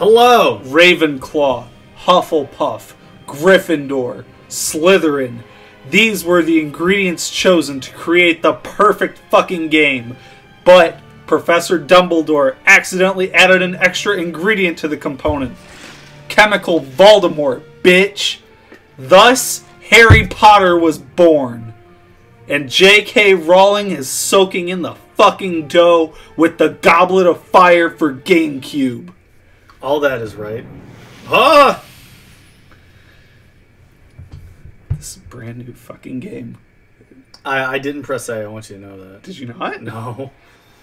Hello. Ravenclaw, Hufflepuff, Gryffindor, Slytherin. These were the ingredients chosen to create the perfect fucking game. But Professor Dumbledore accidentally added an extra ingredient to the component. Chemical Voldemort, bitch. Thus, Harry Potter was born. And J.K. Rowling is soaking in the fucking dough with the Goblet of Fire for GameCube. All that is right. Ah! This is a brand new fucking game. I, I didn't press A. I want you to know that. Did you not? No.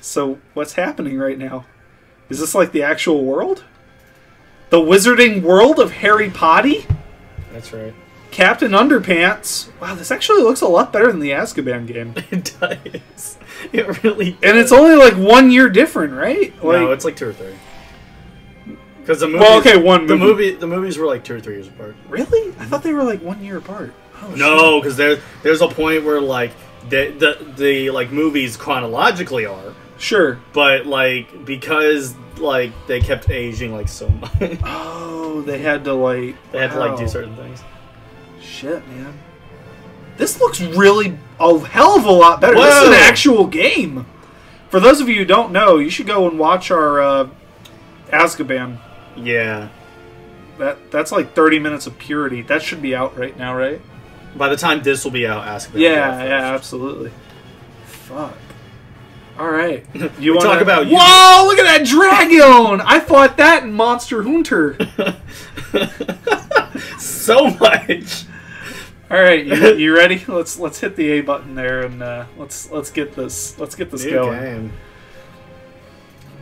So, what's happening right now? Is this like the actual world? The wizarding world of Harry Potty? That's right. Captain Underpants. Wow, this actually looks a lot better than the Azkaban game. It does. It really. And it's only like one year different, right? Like, no, it's like two or three. Because the movie. Well, okay, one The movie. movie. The movies were like two or three years apart. really? I thought they were like one year apart. Oh, No, because there there's a point where like the the the like movies chronologically are. Sure. but like because like they kept aging like so much, Oh, they had to like. They had to like do certain things. Shit, man. This looks really a hell of a lot better. This is an actual game. For those of you who don't know, you should go and watch our uh, Azkaban. Yeah. That that's like 30 minutes of purity. That should be out right now, right? By the time this will be out, ask. them Yeah, yeah, absolutely. Fuck. All right. You wanna... talk about you- Whoa! Look at that dragon! I fought that in Monster Hunter. so much. All right, you, you ready? Let's let's hit the A button there and uh, let's let's get this let's get this New going. game.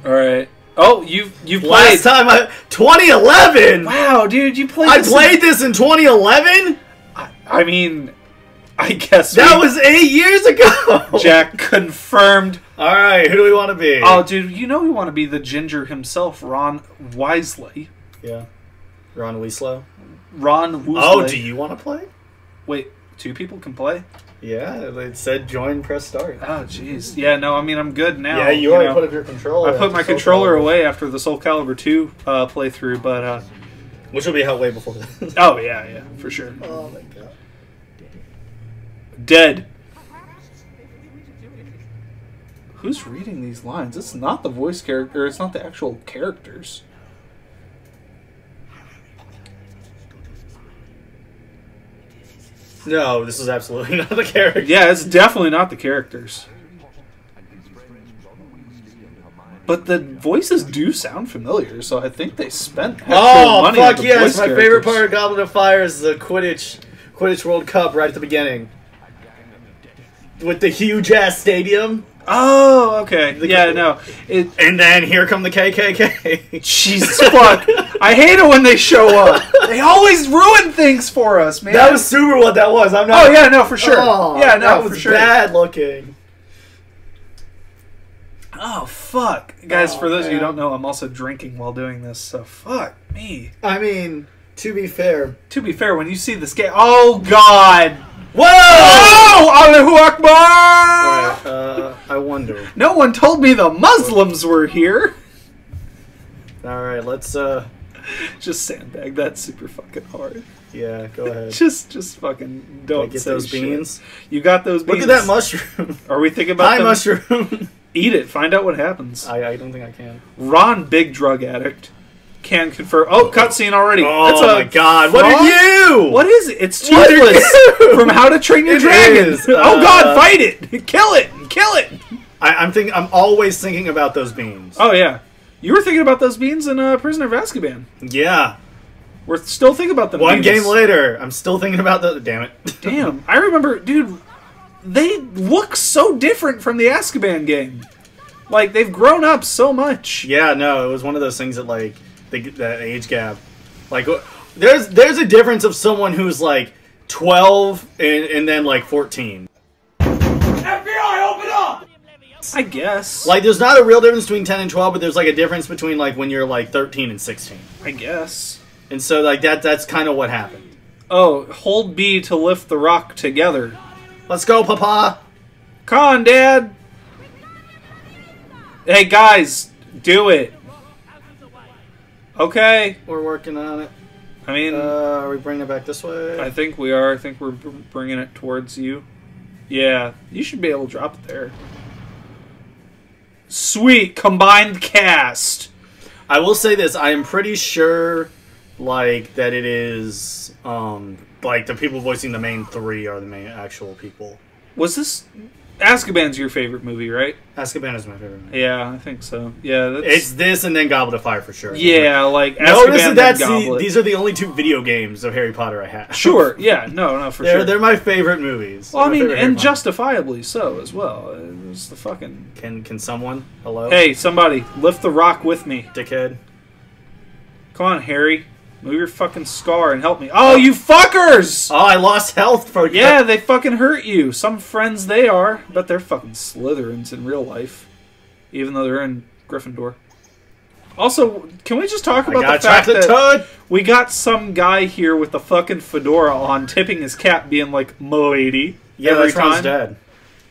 All right. Oh, you you played. Last time I 2011. Wow, dude, you played. I this in- played this in 2011. I mean, I guess That we- was eight years ago. Jack confirmed. All right, who do we want to be? Oh, dude, you know we want to be the ginger himself, Ron Wisely. yeah, Ron Wieslow. Ron Woosley. Oh, do you want to play? Wait, two people can play? Yeah, it said join, press start. Oh, jeez. Yeah, no, I mean I'm good now. yeah, you, already know. put up your controller. I put my Soul controller Calibur, away after the Soul Calibur 2 uh, playthrough, but uh, which will be out way before this. oh yeah, yeah, for sure. oh my god. Dead. Who's reading these lines? It's not the voice character. It's not the actual characters. No, this is absolutely not the character. Yeah, it's definitely not the characters. But the voices do sound familiar, so I think they spent Oh money on fuck yes! My favorite part of Goblet of Fire is the Quidditch Quidditch World Cup right at the beginning. With the huge ass stadium, Oh, okay. The- yeah, no. It, and then here come the KKK. Jesus fuck. I hate it when they show up. They always ruin things for us, man. that was super what that was. I'm not. Oh yeah, no, for sure. Oh, yeah, no, that was for sure. bad looking. Oh fuck, guys! Oh, for those of you who don't know, I'm also drinking while doing this. So fuck me. I mean, to be fair. To be fair, when you see this game, oh god, Whoa! oh Allahu Akbar! Uh, wonder. No one told me the Muslims were here. Alright, let's, uh, Just sandbag that super fucking hard. yeah, go ahead. Just, just fucking don't get those shit. beans. You got those beans. Look at that mushroom. Are we thinking about Hi, them? mushroom. Eat it. Find out what happens. I, I don't think I can. Ron, big drug addict, can confirm. Oh, cutscene already. Oh That's a my god, what are you? What is it? It's toothless from How to Train Your It Dragon. is, oh God, uh, fight it! Kill it! Kill it! I, I'm thinking. I'm always thinking about those beans. Oh yeah, you were thinking about those beans in uh, Prisoner of Azkaban. Yeah. We're still thinking about them. One beans. game later, I'm still thinking about the. Damn it. Damn, I remember, dude. They look so different from the Azkaban game. Like they've grown up so much. Yeah, no, it was one of those things that like the, that age gap. Like, there's there's a difference of someone who's like 12 and, and then like 14. I guess. Like, there's not a real difference between 10 and 12, but there's like a difference between like when you're like 13 and 16. I guess. And so like that that's kind of what happened. Oh, hold B to lift the rock together. Let's go, Papa. Come on, Dad. Hey guys, do it. Okay. We're working on it. I mean, Uh, are we bringing it back this way? I think we are. I think we're br- bringing it towards you. Yeah, you should be able to drop it there. Sweet combined cast. I will say this: I am pretty sure, like that it is, um, like the people voicing the main three are the main actual people. Was this Azkaban's your favorite movie, right? Azkaban is my favorite. Movie. Yeah, I think so. Yeah, that's It's this and then Goblet of Fire for sure. yeah, like Notice Azkaban that that's the, these are the only two video games of Harry Potter I have. Sure, yeah, no, no, for They're, sure. they're my favorite movies. well, I mean, and justifiably so as well. It's the fucking can can someone hello hey, somebody lift the rock with me. dickhead Come on, Harry, move your fucking scar and help me. Oh, you fuckers! oh I lost health for Yeah, they fucking hurt you. Some friends they are, but they're fucking Slytherins in real life, even though they're in Gryffindor. Also, can we just talk about the fact that toad. we got some guy here with the fucking fedora on, tipping his cap, being like "Milady" Yeah, every time? dead.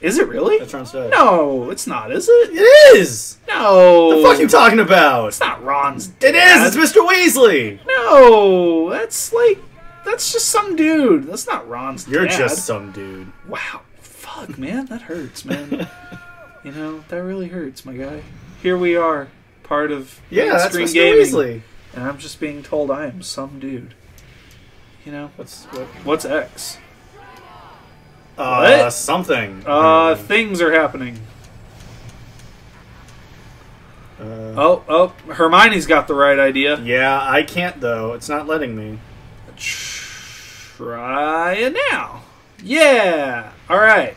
Is it really? That's Ron's dead. No, it's not. Is it? it is. No. What the fuck you talking about? It's not Ron's. It is. It's Mr. Weasley. No, that's like that's just some dude. That's not Ron's. You're dad. just some dude. Wow. Fuck, man. That hurts, man. you know, that really hurts, my guy. Here we are, part of Yeah, that's Mr. gaming, Weasley. and I'm just being told I am some dude. You know, What's what? what's X? Uh, What? something. Uh, things are happening. Uh, Oh, oh, Hermione's got the right idea. yeah, I can't though. It's not letting me. Try it now. Yeah. All right.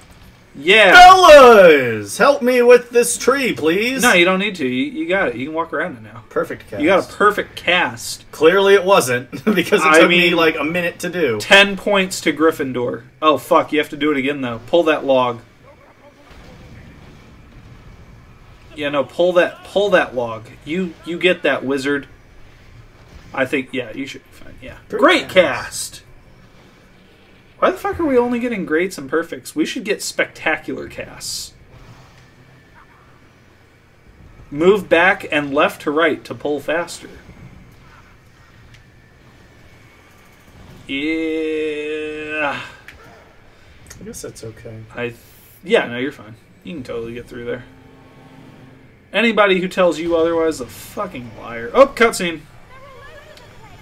Yeah. Fellas, help me with this tree, please. No, you don't need to. You, you got it. You can walk around it now. Perfect cast. You got a perfect cast. Clearly, it wasn't because it I took me like a minute to do. Ten points to Gryffindor. Oh fuck! You have to do it again though. Pull that log. Yeah, no, pull that pull that log. You you get that wizard. I think yeah, you should be fine. Yeah, Great great cast. cast. Why the fuck are we only getting greats and perfects? We should get spectacular casts. Move back and left to right to pull faster. Yeah. I guess that's okay. I, yeah, no, you're fine. You can totally get through there. Anybody who tells you otherwise is a fucking liar. Oh, cutscene.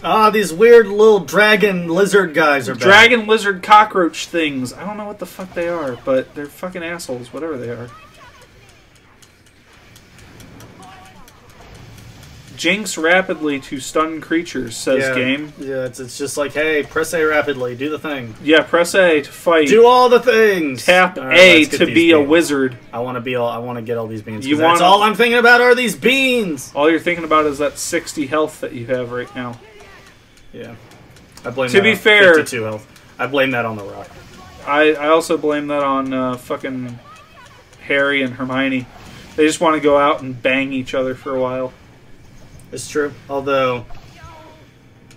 Ah, these weird little dragon lizard guys are back. Dragon, lizard, cockroach things. I don't know what the fuck they are, but they're fucking assholes, whatever they are. Jinx rapidly to stun creatures, says yeah. game. Yeah, it's, it's just like, hey, press A rapidly, do the thing. Yeah, press A to fight. Do all the things. Tap right, A to be a wizard. I want to be all. I want to get all these beans. You wanna- all I'm thinking about are these beans. All you're thinking about is that 60 health that you have right now. Yeah, I blame. To that be fair- 52 health. I blame that on the rock. I, I also blame that on uh, fucking Harry and Hermione. They just want to go out and bang each other for a while. It's true. Although,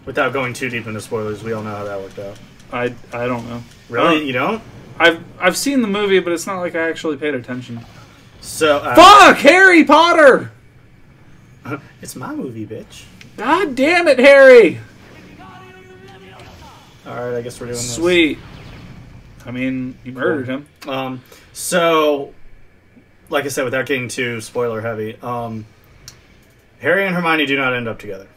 without going too deep into spoilers, we all know how that worked out. I I don't know. Really, Uh, you don't? I've I've seen the movie, but it's not like I actually paid attention. So, uh, Fuck Harry Potter! it's my movie, bitch. God damn it, Harry! All right, I guess we're doing this. Sweet. I mean, you murdered him. Um, so, like I said, without getting too spoiler heavy, um, Harry and Hermione do not end up together.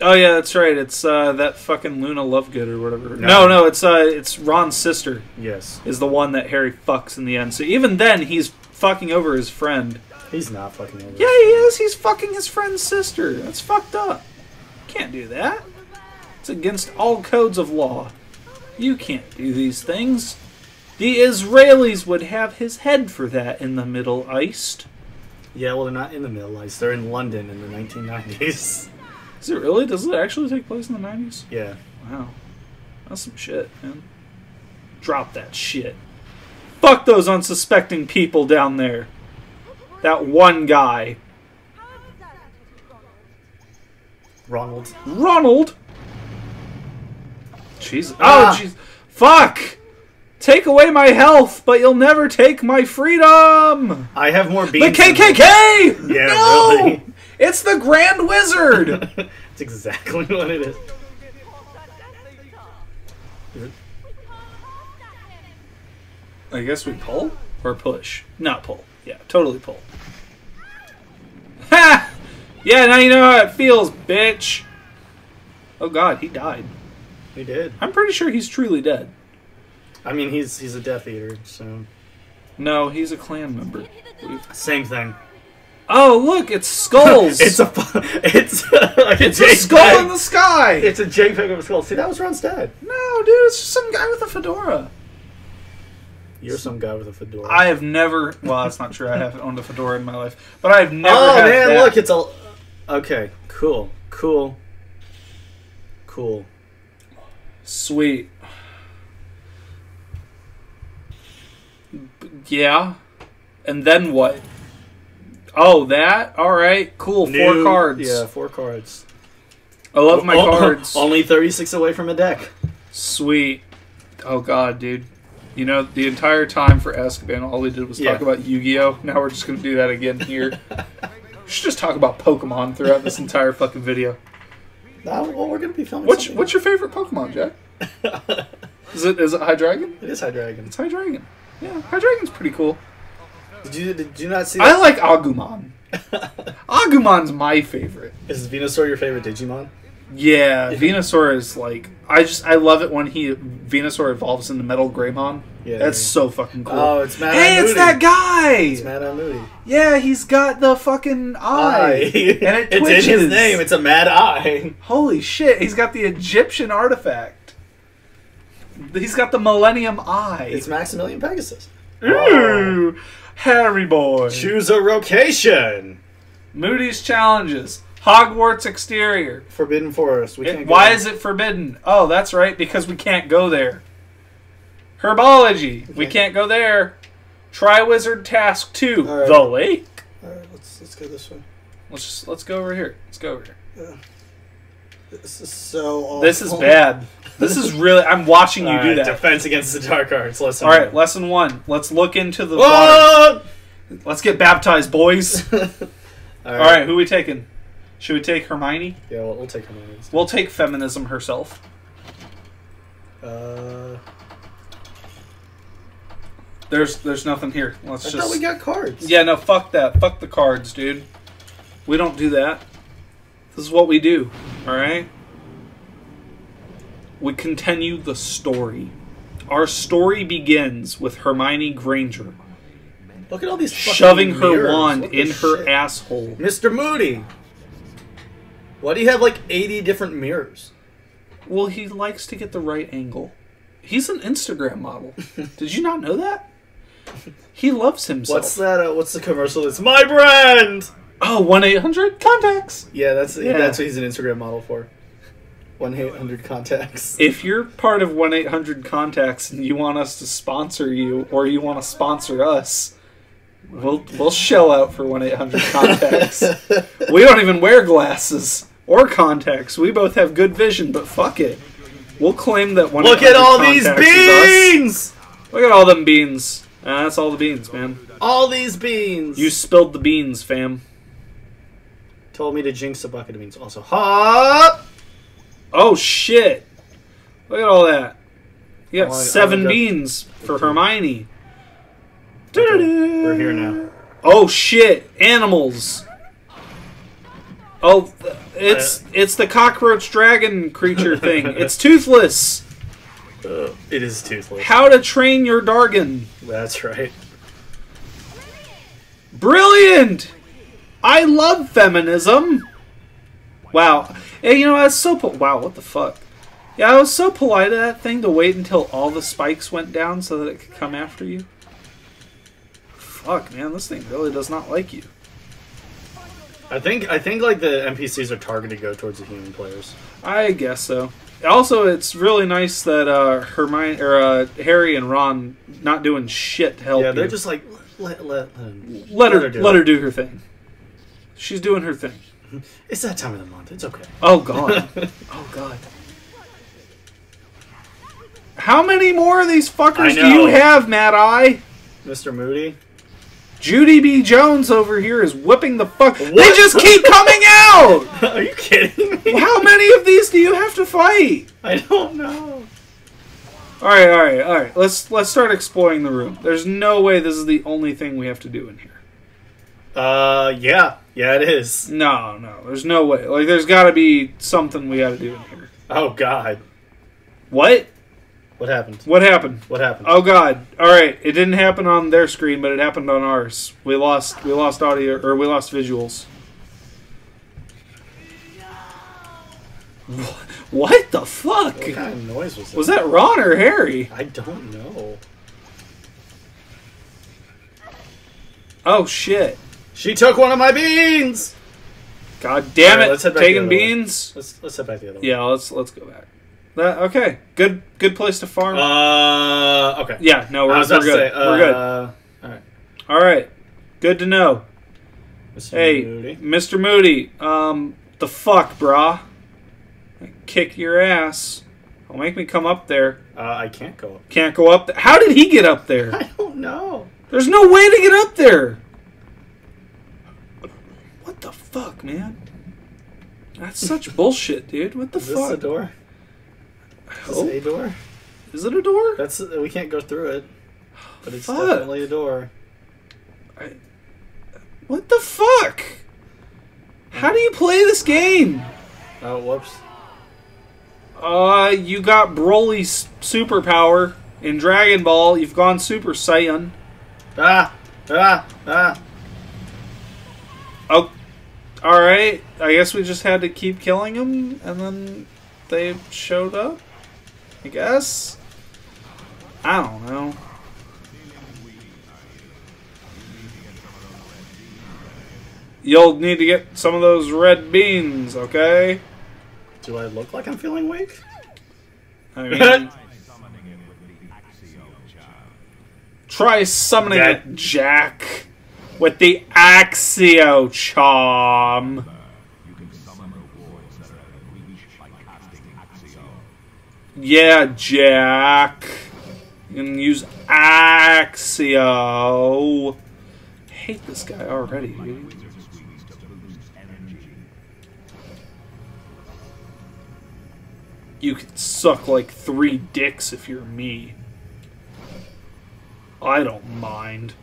Oh yeah, that's right. It's uh, that fucking Luna Lovegood or whatever. No. No, no, it's uh, it's Ron's sister Yes, is the one that Harry fucks in the end. So even then, he's fucking over his friend. he's not fucking over. Yeah, he is. He's fucking his friend's sister. That's fucked up. Can't do that. It's against all codes of law. You can't do these things. The Israelis would have his head for that in the Middle East. Yeah, well, they're not in the Middle East. They're in London in the 1990s. Is it really? Does it actually take place in the 90s? yeah. Wow. That's some shit, man. Drop that shit. Fuck those unsuspecting people down there. That one guy. Ronald. Ronald. Jesus. Ah! Oh, jeez. Fuck! Take away my health, but you'll never take my freedom! I have more The beans. than- KKK! Yeah, no! really. It's the Grand Wizard. It's exactly what it is. I guess we pull or push. Not pull. Yeah, totally pull. Ha! Yeah, now you know how it feels, bitch. Oh god, he died. He did. I'm pretty sure he's truly dead. I mean, he's he's a Death Eater, so No, he's a Klan member. same thing. Oh, look, it's skulls. it's a it's like It's a, a skull in the sky. It's a JPEG of a skull. See, that was Ron's dad. no, dude, it's just some guy with a fedora. You're some guy with a fedora. I have never. Well, that's not true. I haven't owned a fedora in my life, but I've never. oh man, that. look, it's a. Okay, cool, cool, cool. Sweet. B- Yeah. And then what? Oh, that? Alright, cool. Four cards. Yeah, four cards. I love my O- o- cards. Only 36 away from a deck. Sweet. Oh, God, dude. You know, the entire time for Azkaban, all we did was Yeah. talk about Yu Gi Oh! Now we're just going to do that again here. we should just talk about Pokemon throughout this entire fucking video. No, well, we're gonna be filming. What's, what's your favorite Pokemon, Jack? Is it is it Hydreigon? it is Hydreigon. It's Hydreigon. Yeah, Hydreigon's pretty cool. Did you did you not see? I That? like Agumon. Agumon's my favorite. is Venusaur your favorite Digimon? Yeah, Venusaur is like I just I love it when he Venusaur evolves into Metal Greymon. Yeah, That's yeah. so fucking cool. Oh, it's Mad hey, Eye it's Moody. that guy. It's Mad Eye Moody. yeah, he's got the fucking eye, Eye. and it it's in his name. It's a Mad Eye. Holy shit! He's got the Egyptian artifact. He's got the Millennium Eye. It's Maximilian Pegasus. Ooh, Harry boy. Choose a location. Moody's challenges. Hogwarts exterior. Forbidden Forest. We can't. go why there. is it forbidden? Oh, that's right, because we can't go there. Herbology. We Okay. can't go there. Triwizard Task 2. All right. The lake. All right, let's let's go this way. Let's just let's go over here. Let's go over here. This is so. Awful. This is bad. This is really I'm watching you All do right, that. Defense against the dark arts. Listen. All right, lesson 1. Let's look into the water. Let's get baptized, boys. All All right, who we taking? Should we take Hermione? Yeah, we'll, we'll take him on. We'll take feminism herself. Uh, There's there's nothing here. Let's just- I just thought we got cards. Yeah, no, fuck that. Fuck the cards, dude. We don't do that. This is what we do, alright? We continue the story. Our story begins with Hermione Granger Look at all these fucking shoving her mirrors. wand in her shit? asshole. Mr. Moody. Why do you have like 80 different mirrors? Well, he likes to get the right angle. He's an Instagram model. Did you not know that? He loves himself. What's that? Uh, what's the commercial? It's my brand. Oh, 1 800 contacts. Yeah, that's Yeah. that's what he's an Instagram model for. One eight hundred contacts. If you're part of 1 800 Contacts and you want us to sponsor you or you want to sponsor us, we'll, we'll shell out for 1 800 Contacts. we don't even wear glasses or contacts. We both have good vision, but fuck it. We'll claim that 1 Look at all these beans. Look at all them beans. Ah, that's all the beans, man. All these beans. You spilled the beans, fam. told me to jinx a bucket of beans. Also, hop. Oh, shit. Look at all that. You got seven go- beans for Hermione. We're here now. Oh shit! Animals. Oh, th- it's it's the cockroach dragon creature thing. It's toothless. Uh, it is toothless. How to train your Dargon. That's right. Brilliant. I love feminism. Wow. Hey, you know that's so po- wow. What the fuck? Yeah, I was so polite of that thing to wait until all the spikes went down so that it could come after you. Fuck, man, this thing really does not like you. I think I think like the NPCs are targeted to go towards the human players. I guess so. Also, it's really nice that uh, Hermione or uh, Harry and Ron not doing shit to help yeah, they're you. just like let let. let her let her do let it. her do her thing. She's doing her thing. It's that time of the month. It's okay. Oh god. oh god. How many more of these fuckers do you have, Mad Eye? Mr. Moody. Judy B. Jones over here is whipping the fuck. They just keep coming out. Are you kidding me? How many of these do you have to fight? I don't know. All right, all right, all right. Let's let's start exploring the room. There's no way this is the only thing we have to do in here. Uh, yeah, yeah, it is. No, no, there's no way. Like, there's got to be something we got to do in here. Oh God, What? What happened? What happened? What happened? Oh God! All right, it didn't happen on their screen, but it happened on ours. We lost, we lost audio, or we lost visuals. What the fuck? What kind of noise was that? Was that Ron or Harry? I don't know. Oh shit! She took one of my beans. God damn right, it! let's head back the Taking beans. Let's let's head back the other way. Yeah, let's let's go back. That okay? Good good place to farm. Uh, okay. yeah, no, we're, we're good. say. Uh, we're good. All right. All right, good to know. Mr. Hey, Moody. Mr. Moody, um, the fuck, brah? I kick your ass. Don't make me come up there. Uh, I can't go. up. Can't go up there. How did he get up there? I don't know. There's no way to get up there. What the fuck, man? That's such bullshit, dude. What the Is this a fuck? door? Is Oh, this a door? is it a door? That's we can't go through it, but it's Fuck. definitely a door. What the fuck? How do you play this game? Oh, whoops. Uh, you got Broly's superpower in Dragon Ball. You've gone Super Saiyan. Ah, ah, ah. Oh, all right. I guess we just had to keep killing them, and then they showed up. I guess. I don't know. You'll need to get some of those red beans, okay? Do I look like I'm feeling weak? I mean, try summoning That- it, Jack, with the Accio charm. Yeah, Jack. You can use Accio. I hate this guy already, dude. You could suck like three dicks if you're me. I don't mind.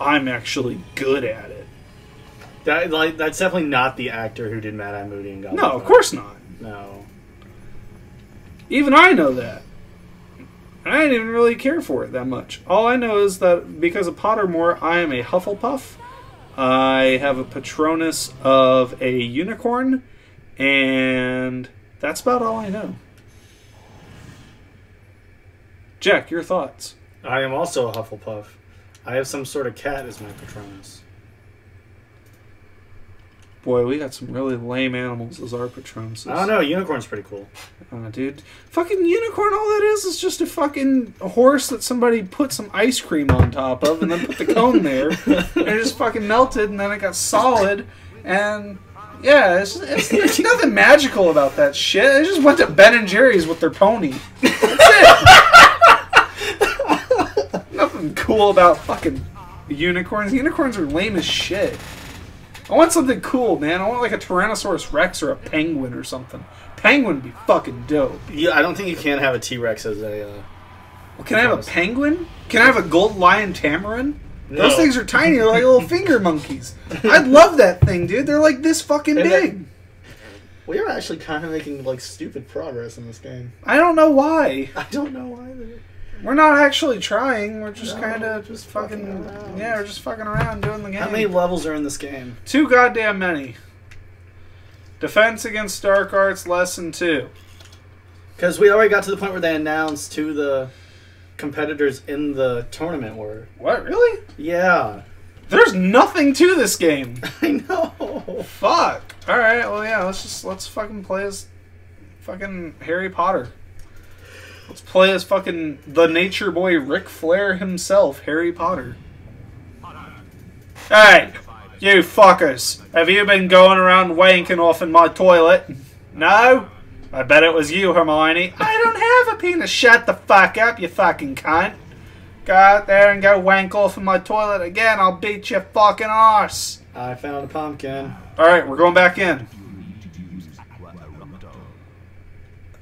I'm actually good at it. That like that's definitely not the actor who did Mad Eye Moody and Goblin. No, of course not. No. Even I know that. I didn't even really care for it that much. All I know is that because of Pottermore, I am a Hufflepuff. I have a Patronus of a unicorn, and that's about all I know. Jack, your thoughts? I am also a Hufflepuff. I have some sort of cat as my Patronus. Boy, we got some really lame animals as our Patronuses. I don't know. Unicorn's pretty cool. Uh, dude, fucking unicorn. All that is is just a fucking horse that somebody put some ice cream on top of, and then put the cone there, and it just fucking melted, and then it got solid, and yeah, it's, it's there's nothing magical about that shit. They just went to Ben and Jerry's with their pony. That's it. nothing cool about fucking unicorns. Unicorns are lame as shit. I want something cool, man. I want like a Tyrannosaurus Rex or a penguin or something. Penguin would be fucking dope. Yeah, I don't think you can have a T Rex as a. Uh, Can I have a penguin? Can I have a gold lion tamarin? Those things are tiny. They're like little finger monkeys. I'd love that thing, dude. They're like this fucking big. we are actually kind of making like stupid progress in this game. I don't know why. I don't know either. We're not actually trying. We're just No, kind of just just fucking. fucking. Yeah, we're just fucking around doing the game. How many levels are in this game? Too goddamn many. Defense against Dark Arts Lesson 2. Because we already got to the point where they announced who the competitors in the tournament were. What, really? Yeah, There's nothing to this game. I know. Fuck. All right. Well, yeah. Let's just let's fucking play as fucking Harry Potter. Let's play as fucking the Nature Boy Ric Flair himself, Harry Potter. Hey, you fuckers! Have you been going around wanking off in my toilet? No. I bet it was you, Hermione. I don't have a penis. Shut the fuck up, you fucking cunt. Go out there and go wank off in my toilet again. I'll beat your fucking arse. I found a pumpkin. All right, we're going back in.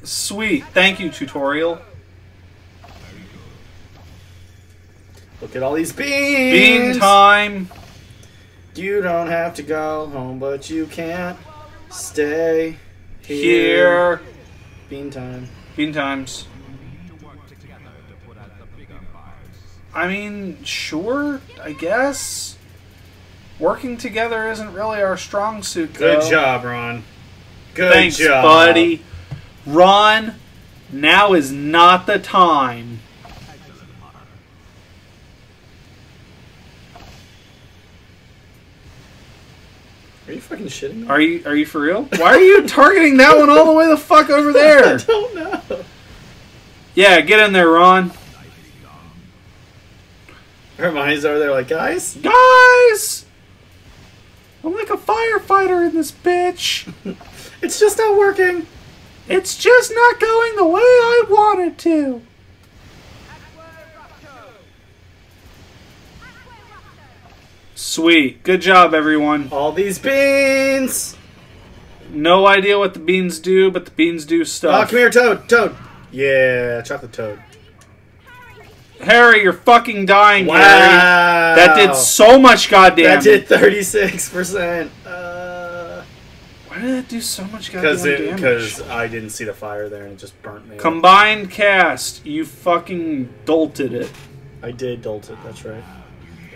Sweet. Thank you, tutorial. Look at all these beans. Bean time. You don't have to go home, but you can't stay here. Here. Bean time. Bean times. I mean, sure, I guess. Working together isn't really our strong suit, Good though. job, Ron. Good Thanks, job, buddy. Ron, now is not the time. Are you fucking shitting me? Are you are you for real? Why are you targeting that one all the way the fuck over there? I don't know. Yeah, get in there, Ron. Hermione's over there like, guys, Guys! I'm like a firefighter in this bitch. it's just not working. It's just not going the way I want it to. Sweet. Good job, everyone. All these beans. No idea what the beans do, but the beans do stuff. Oh, stuff. come here, Toad. Toad. Yeah, chocolate Toad. Harry, you're fucking dying, Wow. Harry. That did so much goddamn. That did thirty six percent. Uh, Why did that do so much goddamn damage? because I didn't see the fire there and it just burnt me. Combined cast, you fucking dolted it. I did dolt it. That's right.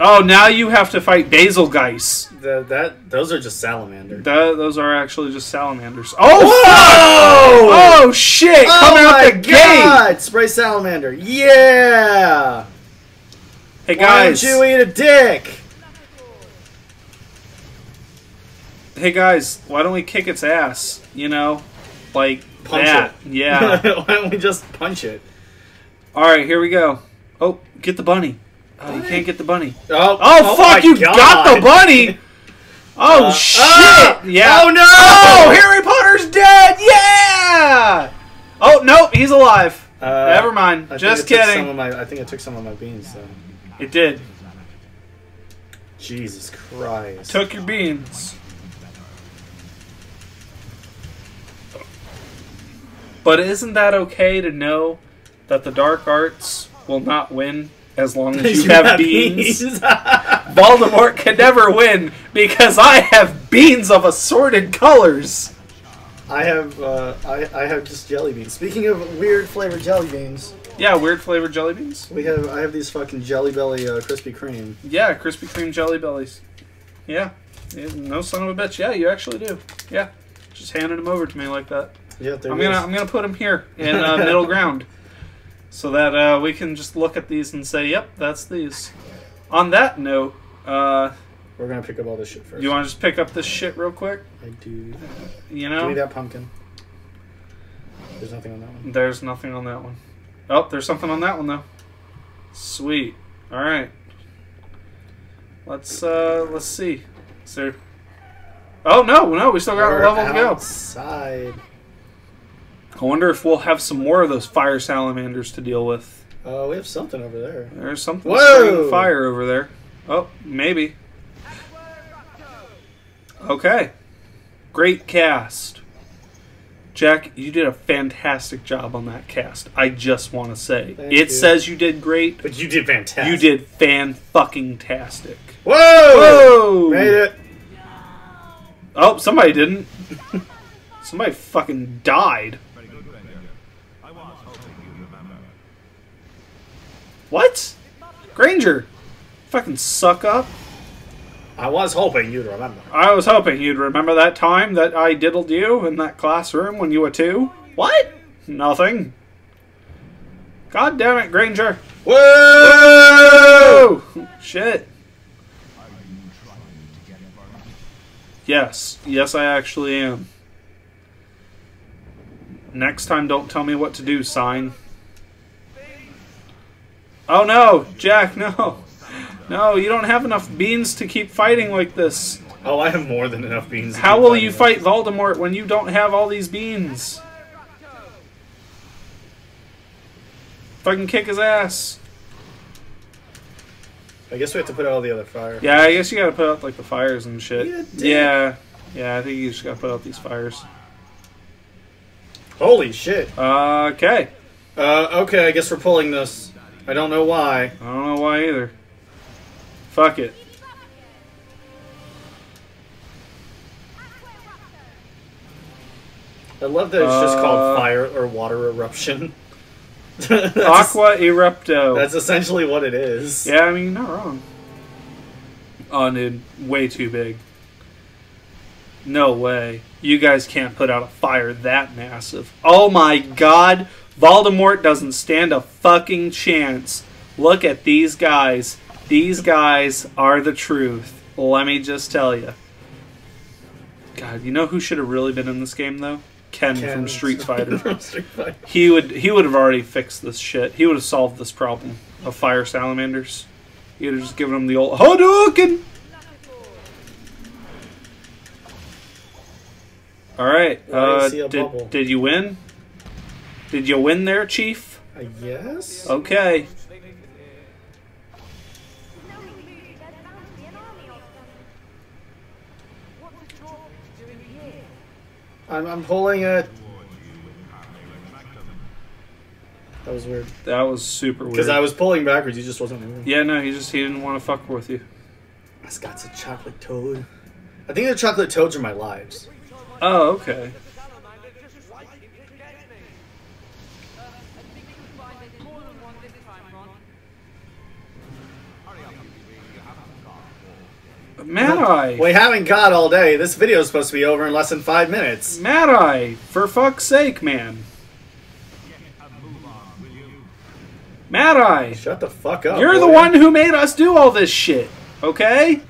Oh, now you have to fight Basilgeist. That that those are just salamander. That, those are actually just salamanders. Oh, Whoa! Oh, shit! Oh Coming out the gate! god! Spray salamander. Yeah. Hey, Why guys. don't you eat a dick? Hey, guys. Why don't we kick its ass? You know? Like Punch that. it. Yeah. Why don't we just punch it? Alright, here we go. Oh, get the bunny. Oh, you can't get the bunny. Oh, Oh, fuck! my You got the bunny! Oh, Uh, shit! ah! yeah. Oh no! Oh, Harry Potter's dead! Yeah! Oh, nope, he's alive. Uh, Never mind. I Just kidding. Some of my, I think I took some of my beans. So. It did. Jesus Christ. Took your beans. But isn't that okay to know that the dark arts will not win as long as you have beans? Voldemort can never win because I have beans of assorted colors. I have uh, I, I have just jelly beans. Speaking of weird flavored jelly beans, Yeah, weird flavored jelly beans. we have I have these fucking Jelly Belly uh, Krispy Kreme. Yeah, Krispy Kreme jelly bellies. Yeah. Yeah, no son of a bitch. Yeah, you actually do. Yeah. Just handed them over to me like that. Yeah, I'm gonna is. I'm gonna put them here in uh, middle ground, so that uh, we can just look at these and say, "Yep, that's these." On that note, uh, We're gonna pick up all this shit first. you want to just pick up this shit real quick? I do. You Give me that pumpkin. There's nothing on that one. there's nothing on that one. Oh, there's something on that one though. Sweet. All right. Let's uh let's see. Is there? Oh no, no, we still got a We're level to go. outside. I wonder if we'll have some more of those fire salamanders to deal with. Oh, we have something over there. There's something Whoa! spraying fire over there. Oh, maybe. Okay. Great cast. Jack, you did a fantastic job on that cast. I just want to say. Thank it you. says you did great. But you did fantastic. You did fan fucking tastic. Whoa! Whoa! Made it. Oh, somebody didn't. somebody fucking died. What? Granger, fucking suck up. I was hoping you'd remember. I was hoping you'd remember that time that I diddled you in that classroom when you were two. What? Nothing. God damn it, Granger. Whoa! Shit. Yes. Yes, I actually am. Next time, don't tell me what to do, sign. Oh no, Jack, no. No, you don't have enough beans to keep fighting like this. Oh, I have more than enough beans. How will you fight Voldemort when you don't have all these beans? Fucking kick his ass. I guess we have to put out all the other fires. Yeah, I guess you gotta put out like the fires and shit. Yeah, yeah, yeah. I think you just gotta put out these fires. Holy shit. Uh, okay. Uh, okay, I guess we're pulling this. I don't know why. I don't know why either. Fuck it. I love that it's just Uh, called fire or water eruption. Aqua Eructo. That's essentially what it is. Yeah, I mean, you're not wrong. Oh, dude, way too big. No way. You guys can't put out a fire that massive. Oh my god. Voldemort doesn't stand a fucking chance. Look at these guys. These guys are the truth. Let me just tell you. God, you know who should have really been in this game though? Ken, Ken- from Street Fighter. From Street Fighter. He would he would have already fixed this shit. He would have solved this problem of fire salamanders. He would have just given them the old Hadouken. All right. Why do I Uh, see a bubble? did did you win? Did you win there, Chief? I guess? Okay. I'm, I'm pulling it. That was weird. That was super weird. Because I was pulling backwards, he just wasn't moving. yeah, no, he just he didn't want to fuck with you. Guy's a chocolate toad. I think the chocolate toads are my lives. Oh, okay. Mad Eye. We haven't got all day. This video is supposed to be over in less than five minutes. Mad Eye, for fuck's sake, man. Mad Eye, Shut the fuck up. you're the one who made us do all this shit, okay?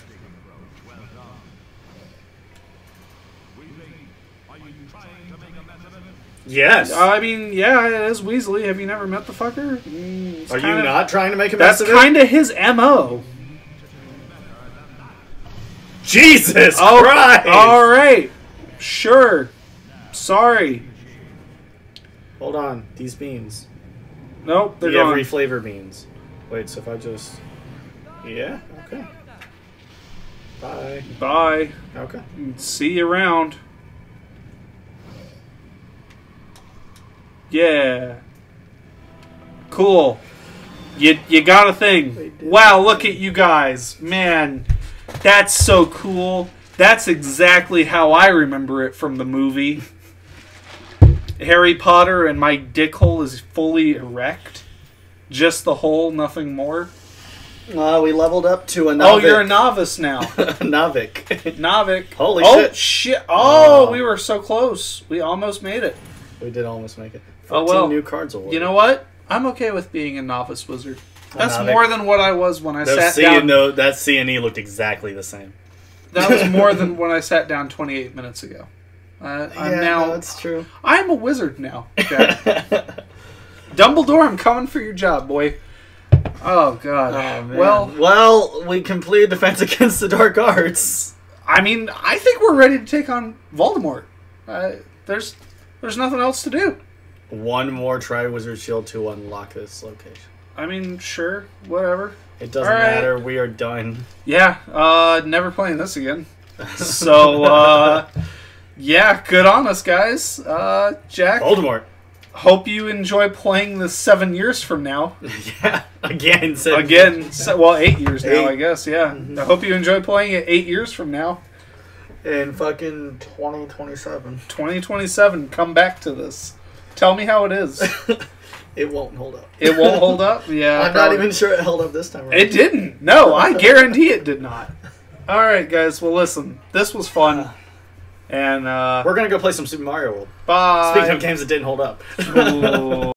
Yes. I mean, yeah, it is Weasley. Have you never met the fucker? Mm, are you kinda- not trying to make a mess of it? That's kind of his MO. Jesus Oh, Christ! all right. Sure. Sorry. Hold on. These beans. Nope, they're the gone. every flavor beans. Wait, so if I just. Yeah? Okay. Bye. Bye. Okay. See you around. Yeah. Cool. You you got a thing. Wow, look at you guys. Man, that's so cool. That's exactly how I remember it from the movie. Harry Potter and my dick hole is fully erect. Just the hole, nothing more. Uh, we leveled up to a Oh, you're a novice now. Navik. Novik. Holy oh, shit. Oh, Oh. we were so close. We almost made it. we did almost make it. Oh, well. new cards awarded. You know what? I'm okay with being a novice wizard. That's Novik. more than what I was when I Those sat C down. and that C and E looked exactly the same. That was more than when I sat down 28 minutes ago. Uh, I'm now. that's true. I'm a wizard now. Dumbledore, I'm coming for your job, boy. Oh God. well, well, we completed Defense Against the Dark Arts. I mean, I think we're ready to take on Voldemort. Uh, there's, there's nothing else to do. One more try Wizard Shield to unlock this location. I mean, sure, whatever. It doesn't All right. matter. We are done. Yeah, uh, never playing this again. So, uh, yeah, good on us, guys. Uh, Jack, Voldemort. hope you enjoy playing this seven years from now. yeah. Again. Said Again, se- well, eight years now, Eight. I guess, yeah. I hope you enjoy playing it eight years from now. In fucking 2027. 2027, come back to this. Tell me how it is. it won't hold up. It won't hold up? Yeah. I'm probably- not even sure it held up this time. around. It didn't. No, I guarantee it did not. All right, guys. Well, listen, this was fun. And, uh, We're gonna go play some Super Mario World. bye. Speaking of games that didn't hold up.